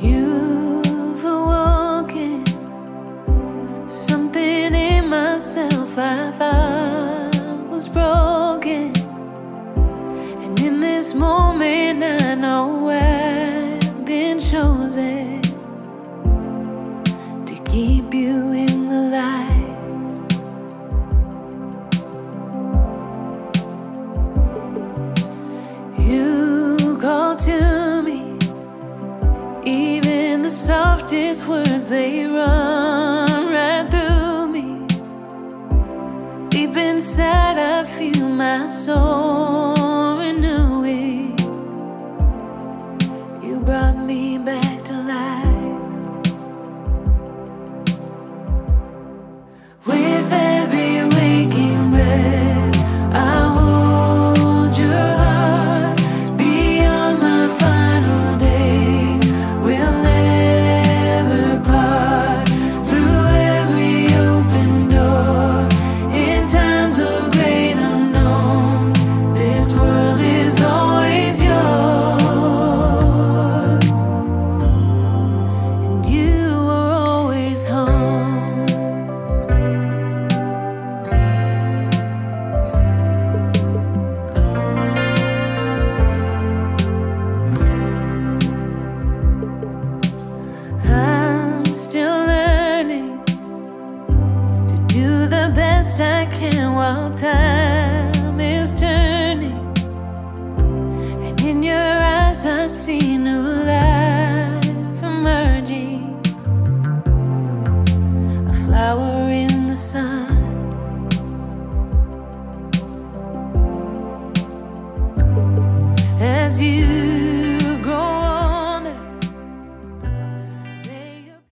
You've something in myself I thought was broken, and in this moment I know I've been chosen to keep you in the light. Even the softest words they run right through me. Deep inside, I feel my soul second while time is turning. And in your eyes I see new light.